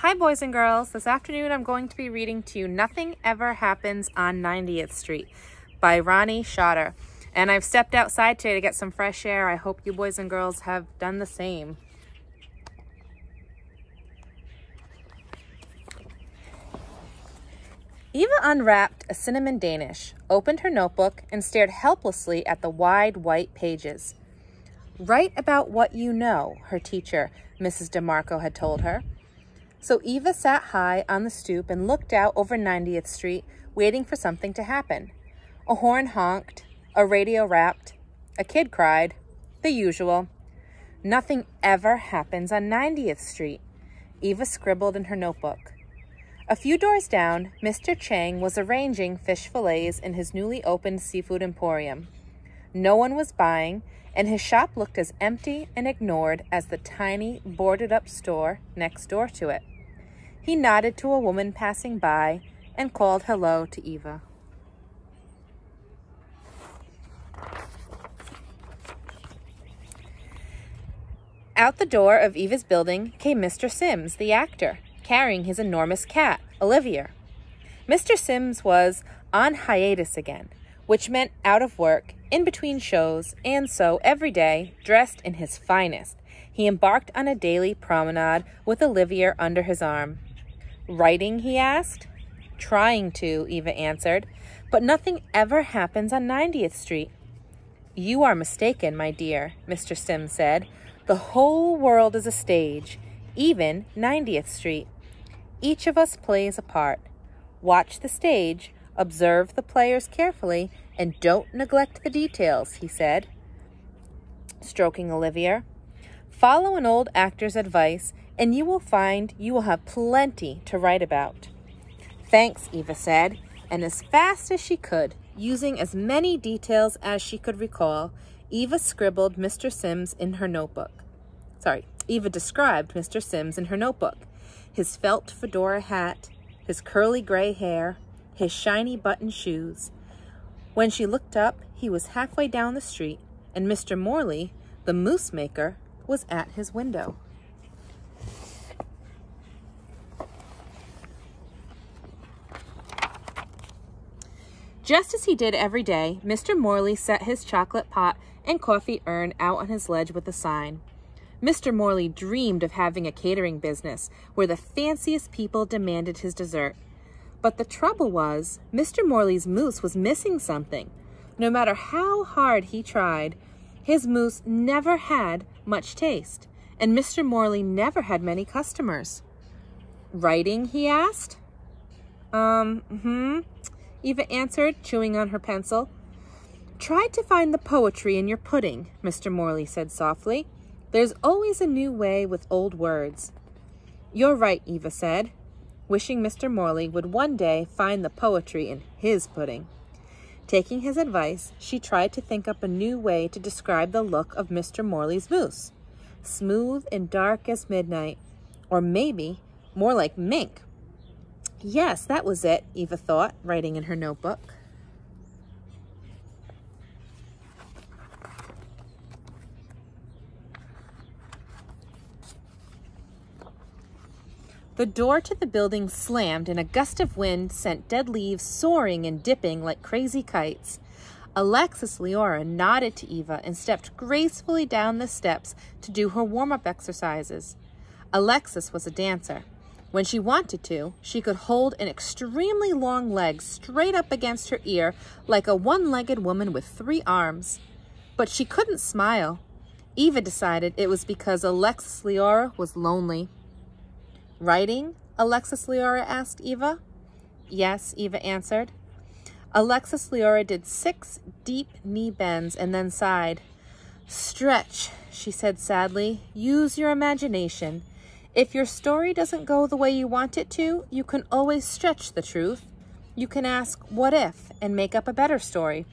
Hi, boys and girls. This afternoon I'm going to be reading to you Nothing Ever Happens on 90th Street by Roni Schotter. And I've stepped outside today to get some fresh air. I hope you boys and girls have done the same. Eva unwrapped a cinnamon Danish, opened her notebook, and stared helplessly at the wide white pages. Write about what you know, her teacher, Mrs. DeMarco, had told her. So Eva sat high on the stoop and looked out over 90th Street, waiting for something to happen. A horn honked, a radio rapped, a kid cried, the usual. Nothing ever happens on 90th Street, Eva scribbled in her notebook. A few doors down, Mr. Chang was arranging fish fillets in his newly opened seafood emporium. No one was buying, and his shop looked as empty and ignored as the tiny, boarded up store next door to it. He nodded to a woman passing by and called hello to Eva. Out the door of Eva's building came Mr. Sims, the actor, carrying his enormous cat, Olivia. Mr. Sims was on hiatus again, which meant out of work, in between shows, and so every day, dressed in his finest, he embarked on a daily promenade with Olivia under his arm. Writing, he asked. Trying to, Eva answered, but nothing ever happens on 90th Street. You are mistaken, my dear, Mr. Sims said. The whole world is a stage, even 90th Street. Each of us plays a part. Watch the stage, observe the players carefully, and don't neglect the details, he said, stroking Olivia. Follow an old actor's advice and you will find you will have plenty to write about. Thanks, Eva said, and as fast as she could, using as many details as she could recall, Eva scribbled Mr. Sims in her notebook. Sorry, Eva described Mr. Sims in her notebook. His felt fedora hat, his curly gray hair, his shiny button shoes. When she looked up, he was halfway down the street, and Mr. Morley, the mousse maker, was at his window. Just as he did every day, Mr. Morley set his chocolate pot and coffee urn out on his ledge with a sign. Mr. Morley dreamed of having a catering business where the fanciest people demanded his dessert. But the trouble was, Mr. Morley's mousse was missing something. No matter how hard he tried, his mousse never had much taste, and Mr. Morley never had many customers. Writing, he asked. Um, hmm. Eva answered, chewing on her pencil. Try to find the poetry in your pudding, Mr. Morley said softly. There's always a new way with old words. You're right, Eva said, wishing Mr. Morley would one day find the poetry in his pudding. Taking his advice, she tried to think up a new way to describe the look of Mr. Morley's mousse. Smooth and dark as midnight, or maybe more like mink Yes, that was it, Eva thought, writing in her notebook. The door to the building slammed and a gust of wind sent dead leaves soaring and dipping like crazy kites. Alexis Leora nodded to Eva and stepped gracefully down the steps to do her warm-up exercises. Alexis was a dancer. When she wanted to, she could hold an extremely long leg straight up against her ear like a one-legged woman with three arms. But she couldn't smile. Eva decided it was because Alexis Leora was lonely. Writing? Alexis Leora asked Eva. Yes, Eva answered. Alexis Leora did six deep knee bends and then sighed. Stretch, she said sadly. Use your imagination. If your story doesn't go the way you want it to, you can always stretch the truth. You can ask, what if, and make up a better story.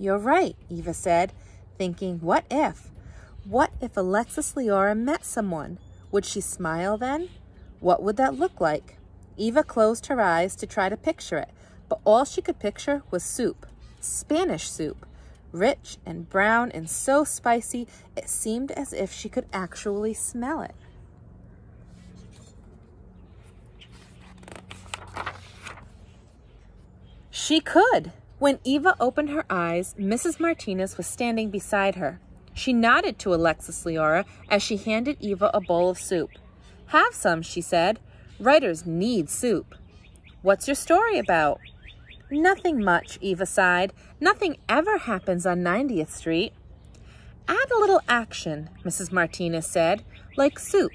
You're right, Eva said, thinking, what if? What if Alexis Leora met someone? Would she smile then? What would that look like? Eva closed her eyes to try to picture it, but all she could picture was soup, Spanish soup, rich and brown and so spicy it seemed as if she could actually smell it. She could. When Eva opened her eyes, Mrs. Martinez was standing beside her. She nodded to Alexis Leora as she handed Eva a bowl of soup. Have some, she said. Writers need soup. What's your story about? Nothing much, Eva sighed. Nothing ever happens on 90th Street. Add a little action, Mrs. Martinez said, like soup.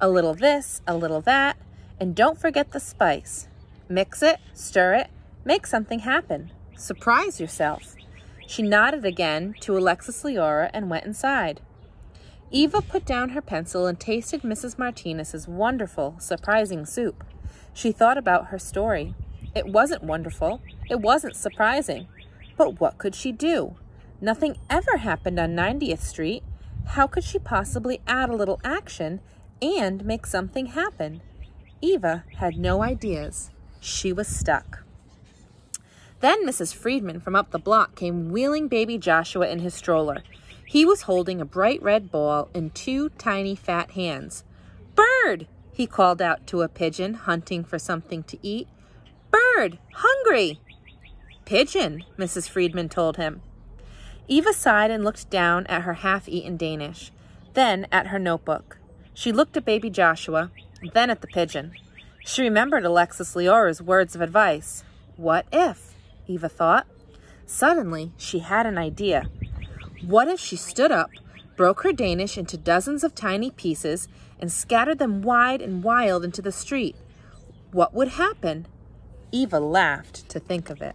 A little this, a little that, and don't forget the spice. Mix it, stir it, make something happen. Surprise yourself. She nodded again to Alexis Leora and went inside. Eva put down her pencil and tasted Mrs. Martinez's wonderful, surprising soup. She thought about her story. It wasn't wonderful. It wasn't surprising. But what could she do? Nothing ever happened on 90th Street. How could she possibly add a little action and make something happen? Eva had no ideas. She was stuck. Then Mrs. Friedman from up the block came wheeling baby Joshua in his stroller. He was holding a bright red ball in two tiny fat hands. Bird, he called out to a pigeon hunting for something to eat. Bird, hungry. Pigeon, Mrs. Friedman told him. Eva sighed and looked down at her half-eaten Danish, then at her notebook. She looked at baby Joshua, then at the pigeon. She remembered Alexis Leora's words of advice. What if? Eva thought. Suddenly, she had an idea. What if she stood up, broke her Danish into dozens of tiny pieces, and scattered them wide and wild into the street? What would happen? Eva laughed to think of it.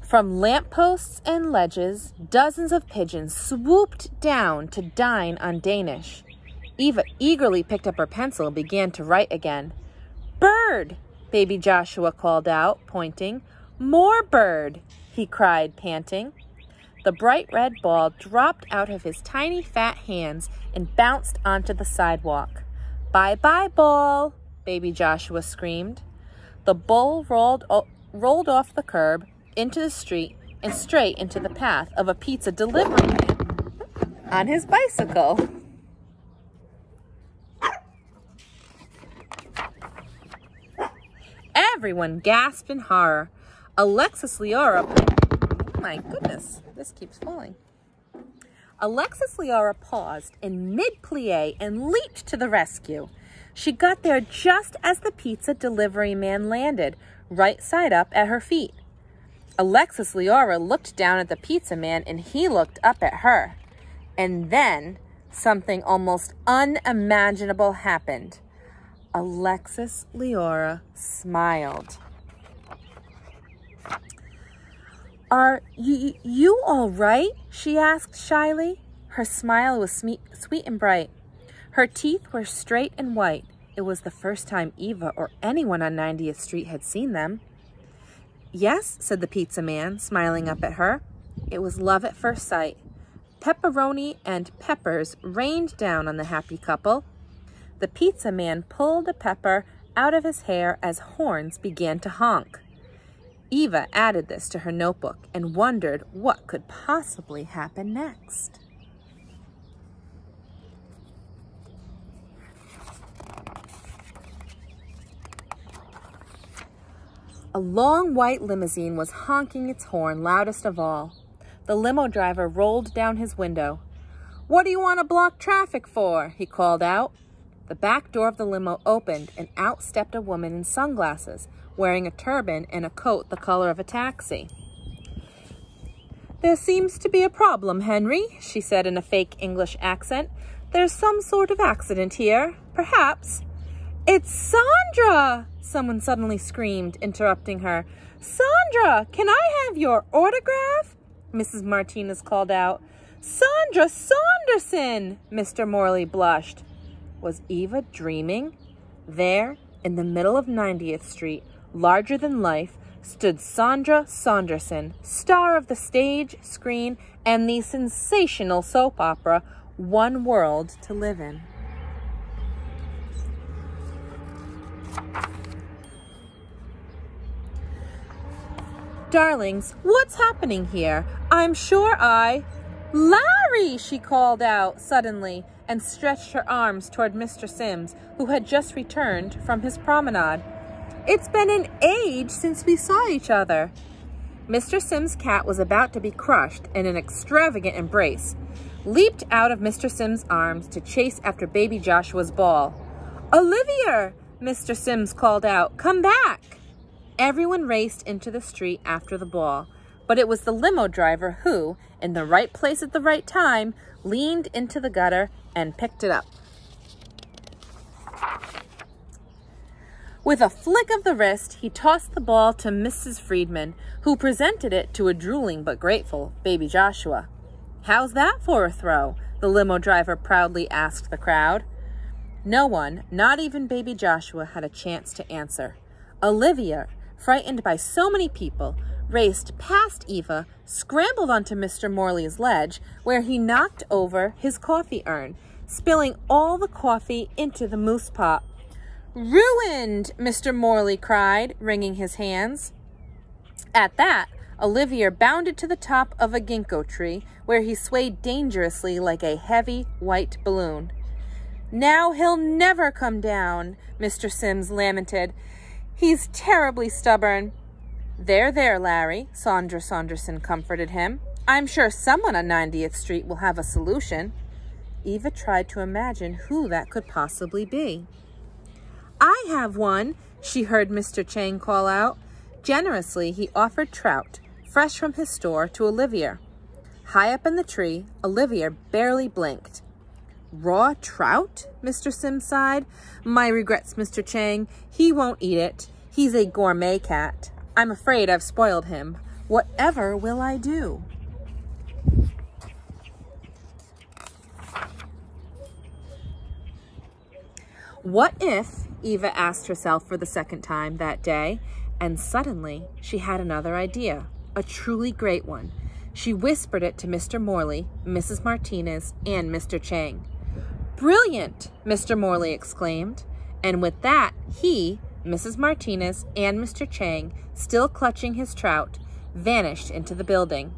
From lampposts and ledges, dozens of pigeons swooped down to dine on Danish. Eva eagerly picked up her pencil and began to write again. Bird! Baby Joshua called out, pointing. More bird, he cried, panting. The bright red ball dropped out of his tiny fat hands and bounced onto the sidewalk. Bye-bye, ball, baby Joshua screamed. The bull rolled, rolled off the curb into the street and straight into the path of a pizza delivery man on his bicycle. Everyone gasped in horror. Alexis Leora, oh my goodness, this keeps falling. Alexis Leora paused in mid-plie and leaped to the rescue. She got there just as the pizza delivery man landed, right side up at her feet. Alexis Leora looked down at the pizza man and he looked up at her. And then something almost unimaginable happened. Alexis Leora smiled. Are you, you all right? She asked shyly. Her smile was sweet, sweet and bright. Her teeth were straight and white. It was the first time Eva or anyone on 90th Street had seen them. Yes, said the pizza man, smiling up at her. It was love at first sight. Pepperoni and peppers rained down on the happy couple. The pizza man pulled a pepper out of his hair as horns began to honk. Eva added this to her notebook and wondered what could possibly happen next. A long white limousine was honking its horn loudest of all. The limo driver rolled down his window. What do you want to block traffic for? he called out. The back door of the limo opened and out stepped a woman in sunglasses, wearing a turban and a coat the color of a taxi. There seems to be a problem, Henry, she said in a fake English accent. There's some sort of accident here, perhaps. It's Sandra, someone suddenly screamed, interrupting her. Sandra, can I have your autograph? Mrs. Martinez called out. Sandra Saunderson, Mr. Morley blushed. Was Eva dreaming? There, in the middle of 90th Street, larger than life, stood Sandra Saunderson, star of the stage, screen, and the sensational soap opera One World to Live in. Darlings, what's happening here? I'm sure I... Larry, she called out suddenly and stretched her arms toward Mr. Sims, who had just returned from his promenade. It's been an age since we saw each other. Mr. Sims' cat was about to be crushed in an extravagant embrace, leaped out of Mr. Sims' arms to chase after baby Joshua's ball. Olivia, Mr. Sims called out, come back. Everyone raced into the street after the ball, but it was the limo driver who, in the right place at the right time, leaned into the gutter and picked it up. With a flick of the wrist, he tossed the ball to Mrs. Friedman, who presented it to a drooling but grateful baby Joshua. How's that for a throw? The limo driver proudly asked the crowd. No one, not even baby Joshua, had a chance to answer. Olivia, frightened by so many people, raced past Eva, scrambled onto Mr. Morley's ledge, where he knocked over his coffee urn, spilling all the coffee into the mousse pot. Ruined, Mr. Morley cried, wringing his hands. At that, Olivia bounded to the top of a ginkgo tree, where he swayed dangerously like a heavy white balloon. Now he'll never come down, Mr. Sims lamented. He's terribly stubborn. There, there, Larry, Sandra Saunderson comforted him. I'm sure someone on 90th Street will have a solution. Eva tried to imagine who that could possibly be. I have one, she heard Mr. Chang call out. Generously, he offered trout, fresh from his store, to Olivia. High up in the tree, Olivia barely blinked. Raw trout? Mr. Sim sighed. My regrets, Mr. Chang. He won't eat it. He's a gourmet cat. I'm afraid I've spoiled him. Whatever will I do? What if, Eva asked herself for the second time that day, and suddenly she had another idea, a truly great one. She whispered it to Mr. Morley, Mrs. Martinez, and Mr. Chang. Brilliant, Mr. Morley exclaimed. And with that, he, Mrs. Martinez, and Mr. Chang, still clutching his trout, vanished into the building.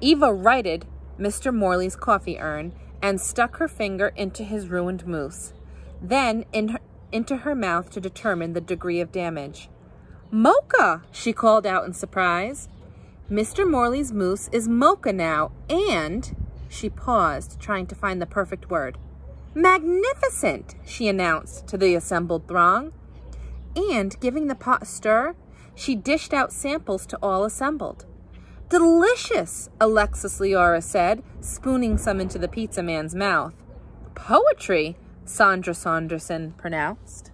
Eva righted Mr. Morley's coffee urn and stuck her finger into his ruined mousse, then in her, into her mouth to determine the degree of damage. Mocha, she called out in surprise. Mr. Morley's mousse is mocha now, and she paused, trying to find the perfect word. Magnificent, she announced to the assembled throng. And, giving the pot a stir, she dished out samples to all assembled. Delicious, Alexis Leora said, spooning some into the pizza man's mouth. Poetry, Sandra Saunderson pronounced.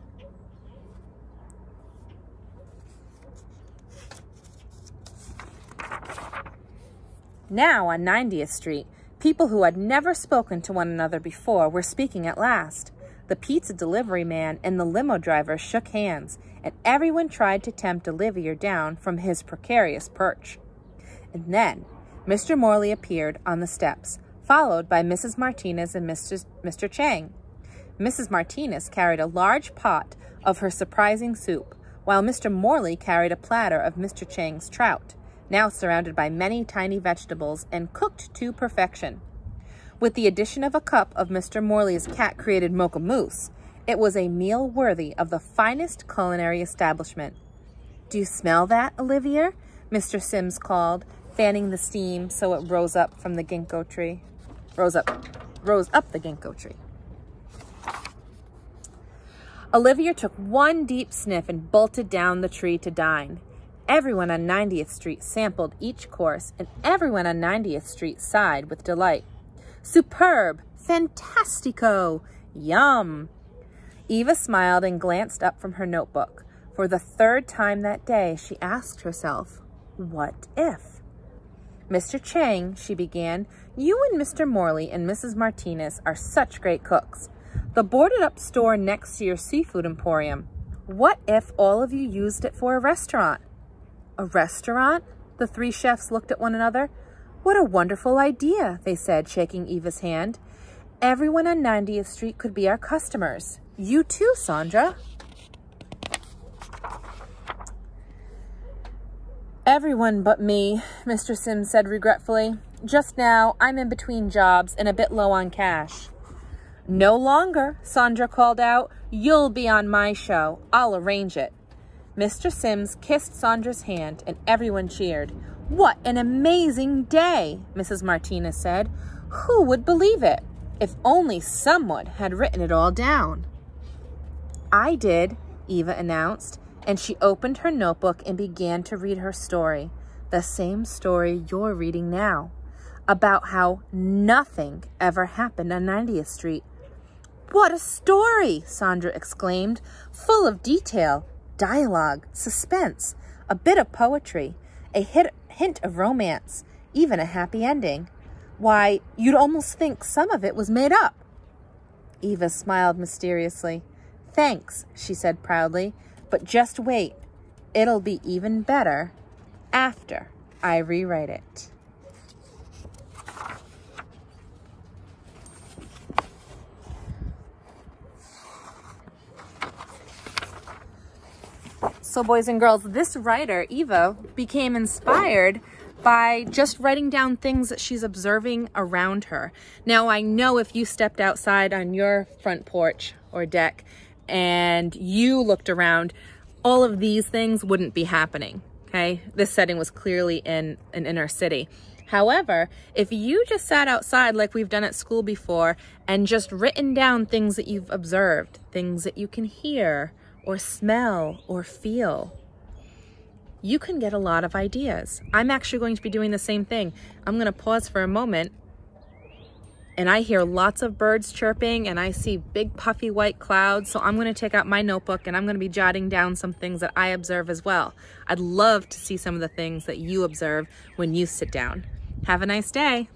Now on 90th Street, people who had never spoken to one another before were speaking at last. The pizza delivery man and the limo driver shook hands, and everyone tried to tempt Olivier down from his precarious perch. And then Mr. Morley appeared on the steps, followed by Mrs. Martinez and Mr. Mr. Chang. Mrs. Martinez carried a large pot of her surprising soup, while Mr. Morley carried a platter of Mr. Chang's trout now surrounded by many tiny vegetables and cooked to perfection. With the addition of a cup of Mr. Morley's cat-created mocha mousse, it was a meal worthy of the finest culinary establishment. Do you smell that, Olivia? Mr. Sims called, fanning the steam so it rose up from the ginkgo tree. Rose up, rose up the ginkgo tree. Olivia took one deep sniff and bolted down the tree to dine. Everyone on 90th Street sampled each course, and everyone on 90th Street sighed with delight. Superb! Fantastico! Yum! Eva smiled and glanced up from her notebook. For the third time that day, she asked herself, what if? Mr. Chang, she began, you and Mr. Morley and Mrs. Martinez are such great cooks. The boarded up store next to your seafood emporium. What if all of you used it for a restaurant? A restaurant? The three chefs looked at one another. What a wonderful idea, they said, shaking Eva's hand. Everyone on 90th Street could be our customers. You too, Sandra. Everyone but me, Mr. Sims said regretfully. Just now, I'm in between jobs and a bit low on cash. No longer, Sandra called out. You'll be on my show. I'll arrange it. Mr. Sims kissed Sandra's hand and everyone cheered. What an amazing day, Mrs. Martinez said. Who would believe it? If only someone had written it all down. I did, Eva announced, and she opened her notebook and began to read her story, the same story you're reading now, about how nothing ever happened on 90th Street. What a story, Sandra exclaimed, full of detail, dialogue, suspense, a bit of poetry, a hit, hint of romance, even a happy ending. Why, you'd almost think some of it was made up. Eva smiled mysteriously. Thanks, she said proudly, but just wait. It'll be even better after I rewrite it. So, boys and girls, this writer, Eva, became inspired by just writing down things that she's observing around her. Now, I know if you stepped outside on your front porch or deck and you looked around, all of these things wouldn't be happening. Okay. This setting was clearly in an inner city. However, if you just sat outside like we've done at school before and just written down things that you've observed, things that you can hear or smell or feel, you can get a lot of ideas. I'm actually going to be doing the same thing. I'm going to pause for a moment and I hear lots of birds chirping and I see big puffy white clouds. So I'm going to take out my notebook and I'm going to be jotting down some things that I observe as well. I'd love to see some of the things that you observe when you sit down. Have a nice day.